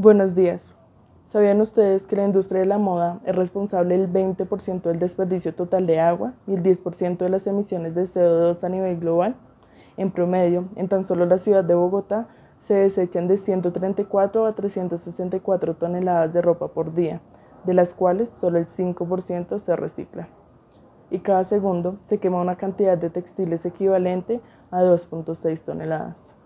Buenos días. ¿Sabían ustedes que la industria de la moda es responsable del 20% del desperdicio total de agua y el 10% de las emisiones de CO2 a nivel global? En promedio, en tan solo la ciudad de Bogotá se desechan de 134 a 364 toneladas de ropa por día, de las cuales solo el 5% se recicla. Y cada segundo se quema una cantidad de textiles equivalente a 2.6 toneladas.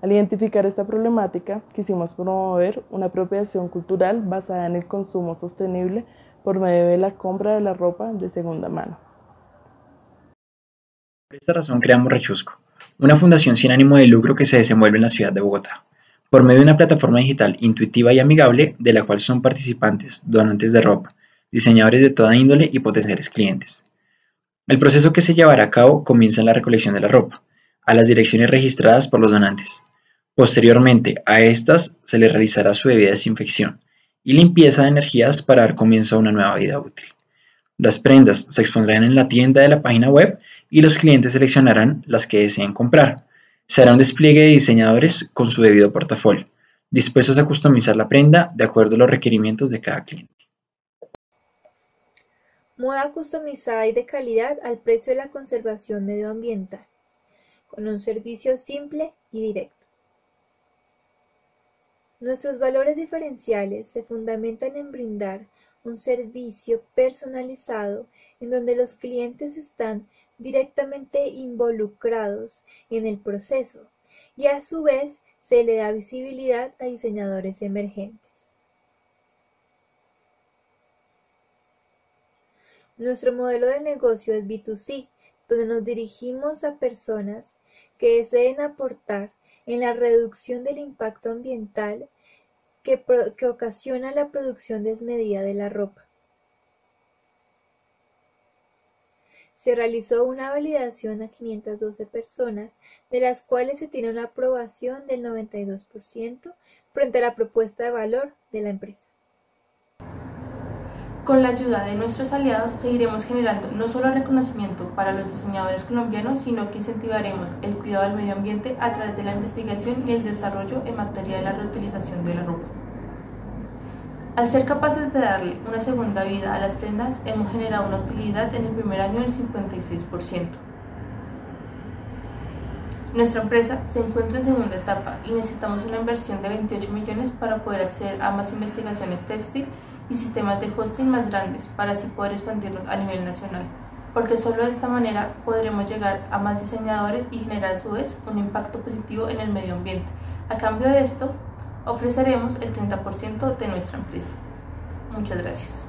Al identificar esta problemática, quisimos promover una apropiación cultural basada en el consumo sostenible por medio de la compra de la ropa de segunda mano. Por esta razón creamos Rechusco, una fundación sin ánimo de lucro que se desenvuelve en la ciudad de Bogotá, por medio de una plataforma digital intuitiva y amigable de la cual son participantes, donantes de ropa, diseñadores de toda índole y potenciales clientes. El proceso que se llevará a cabo comienza en la recolección de la ropa, a las direcciones registradas por los donantes. Posteriormente a estas se le realizará su debida desinfección y limpieza de energías para dar comienzo a una nueva vida útil. Las prendas se expondrán en la tienda de la página web y los clientes seleccionarán las que deseen comprar. Será un despliegue de diseñadores con su debido portafolio, dispuestos a customizar la prenda de acuerdo a los requerimientos de cada cliente. Moda customizada y de calidad al precio de la conservación medioambiental con un servicio simple y directo. Nuestros valores diferenciales se fundamentan en brindar un servicio personalizado en donde los clientes están directamente involucrados en el proceso y a su vez se le da visibilidad a diseñadores emergentes. Nuestro modelo de negocio es B2C, donde nos dirigimos a personas que deseen aportar en la reducción del impacto ambiental que, ocasiona la producción desmedida de la ropa. Se realizó una validación a 512 personas, de las cuales se tiene una aprobación del 92% frente a la propuesta de valor de la empresa. Con la ayuda de nuestros aliados seguiremos generando no solo reconocimiento para los diseñadores colombianos, sino que incentivaremos el cuidado del medio ambiente a través de la investigación y el desarrollo en materia de la reutilización de la ropa. Al ser capaces de darle una segunda vida a las prendas, hemos generado una utilidad en el primer año del 56%. Nuestra empresa se encuentra en segunda etapa y necesitamos una inversión de 28 millones para poder acceder a más investigaciones textil y sistemas de hosting más grandes para así poder expandirnos a nivel nacional, porque solo de esta manera podremos llegar a más diseñadores y generar a su vez un impacto positivo en el medio ambiente. A cambio de esto, ofreceremos el 30% de nuestra empresa. Muchas gracias.